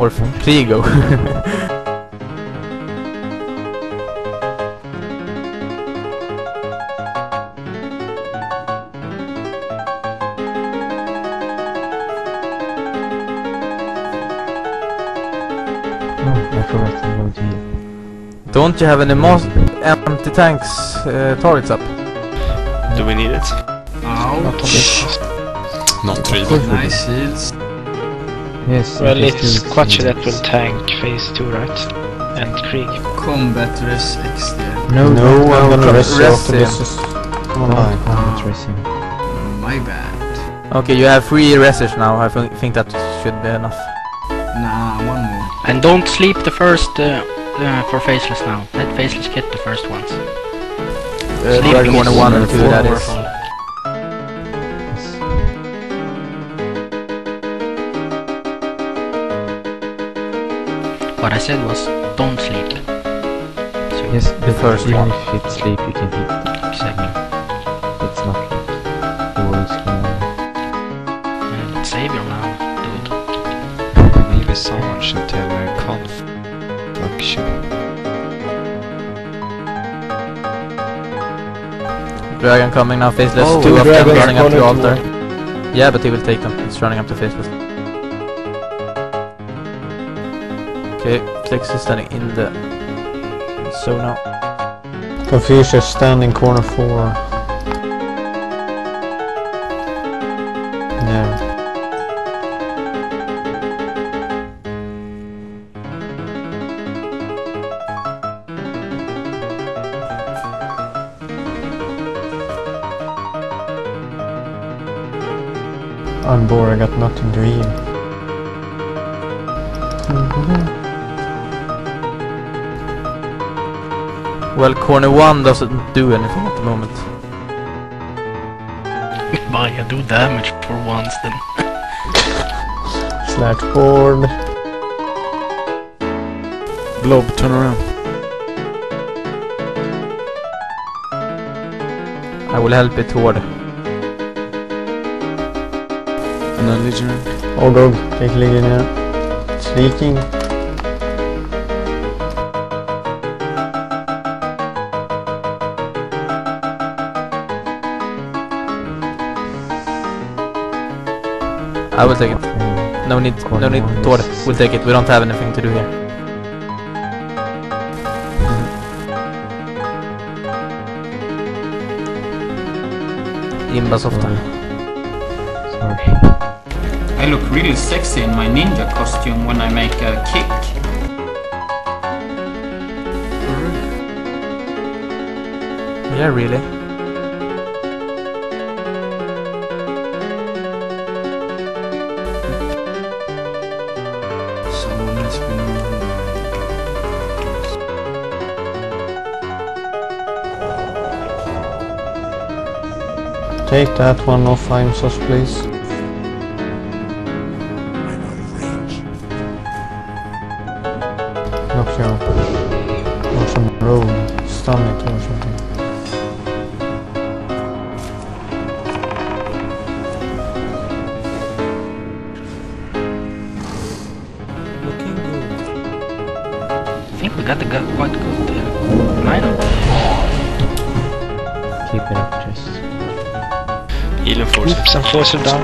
Or Prigo. I forgot to go. Don't you have any most empty tanks uh, targets up? Do we need it? Ouch. Not really. Nice shields. Yes. Well, it is it's still that will tank phase 2, right? And Krieg. Combat res XD. No, No, no, I'm gonna rest you rest after this. Just come on Don't by. combat racing. My bad. Okay, you have three reses now. I think that should be enough. Nah, one more. And don't sleep the first uh, uh, for Faceless now. Let Faceless get the first ones. Uh, Sleep Dragon is 1 and 2, more that is. What I said was, don't sleep. So, Yes, the first even one. if it's sleep, you can hit. Exactly. It's not like the world's gonna. And save your man, dude. Maybe someone should have a conf function. Dragon coming now, faceless. Oh, Two the of them running up to altar. Yeah, but he will take them. It's running up to faceless. Okay, Clicks is standing in the zone now. Confucius standing corner four. There. I'm bored, I got nothing to heal. Well, corner 1 doesn't do anything at the moment. Why, I do damage for once then. Slash board. Blob, turn around. I will help it toward. And then Legionnaire. Och och, klik ligger ner. I will take it. No need, no need, one toward. We'll take it. We don't have anything to do here. Imbas ofta. Sorry. I look really sexy in my ninja costume when I make a kick. Yeah, really. Take that one off Imsos, please. Knock you out. Or some road. It or something. Looking good. I think we got the gu- quite good uh, lineup. Keep it up. Heal and force. Oops, and force it down.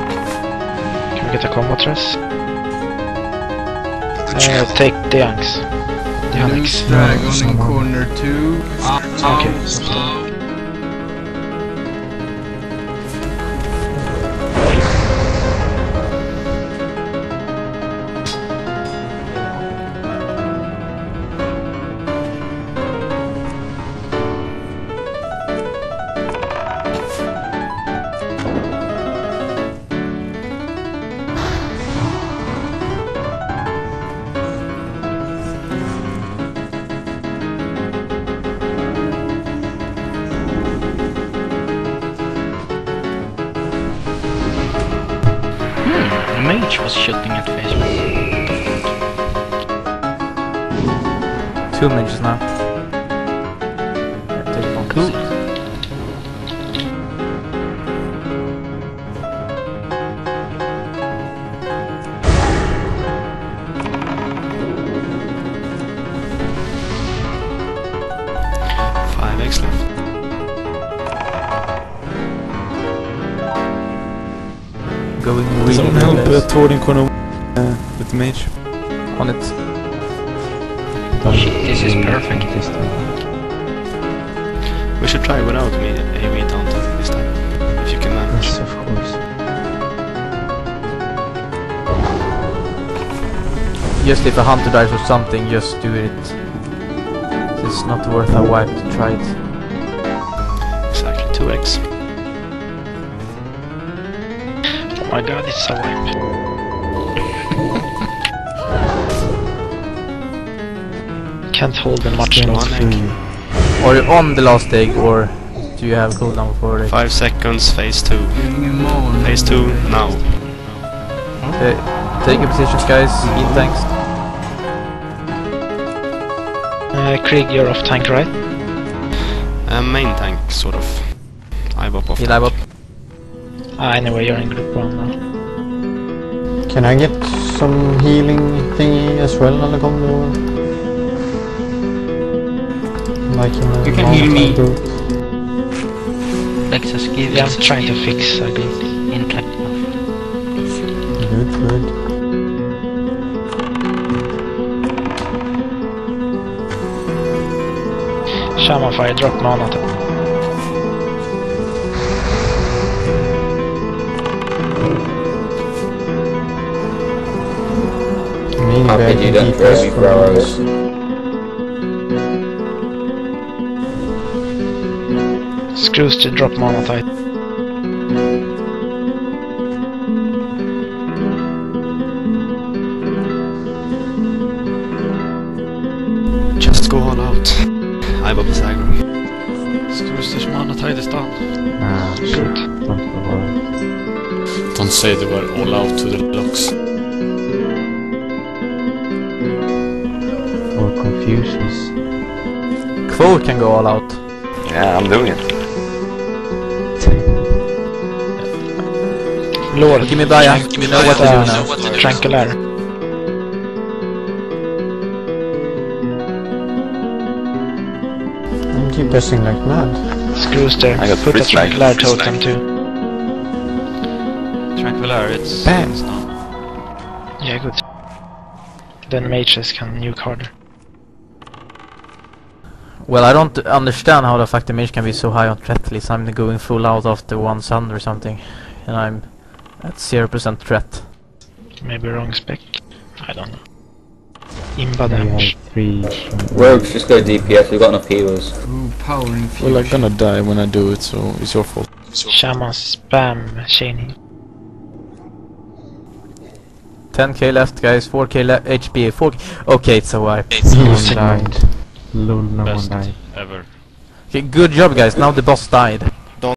Can we get a combat rest? Uh, take the Yanks. The Lynx Onyx. Dragon in corner 2. Ow, Okay, Mage was shooting at Facebook. Two mages now. Going really Someone help uh, guys. Tordin corner uh, with the mage. On it. This is perfect. This time. We should try without me AV Dante this time. If you can manage. Yes, of course. Just if a hunter dies or something, just do it. It's not worth a wipe to try it. Exactly, 2x. My god, it's so wipe. Can't hold them much Scan longer. through. Or you're on the last egg, or do you have cooldown for it? 5 seconds, phase 2. Phase 2, now. Okay, take your positions, guys. Heal tanks. Uh, Krieg, you're off tank, right? Uh, main tank, sort of. IBOP off Heal tank. up. Ah, anyway, you're in group one now. Can I get some healing thingy as well, Alejandro? Like in a You can heal me. mountain group? Lexus, give Yeah, I'm trying to fix a group in tank now. Good, good. Shaman fire, drop mana. To- Maybe I RPG can don't throw me from. Screws to drop mana. Just go all out. IBOP is aggro. Screwsters mana tide is down. Ah, shit. Don't. Don't say they were all out to the locks. Confusions. Kvor can go all out. Yeah, I'm doing it. Lord, Give me Baya. You know what to do now. uh, Tranquilator. And keep pressing like mad. Screws there. I got Put a fritz mag. Tranquilator totem too. Tranquil Air, it's Bam. it's now. Yeah, good. Then mages can nuke harder. Well, I don't understand how the fact the mage can be so high on threat list. I'm going full out after one sun or something. And I'm at 0% threat. Maybe wrong spec. I don't know. Imba We damage. have three. from- Rogues, just go DPS, we've got enough healers. Ooh, power infusion. Well, I'm gonna die when I do it, so it's your fault. Shaman spam chain heal. 10k left, guys. 4k left. HP. 4k. Okay, it's a wipe. No one died. Lol, no one Best died. ever. Okay, good job, guys. Now the boss died.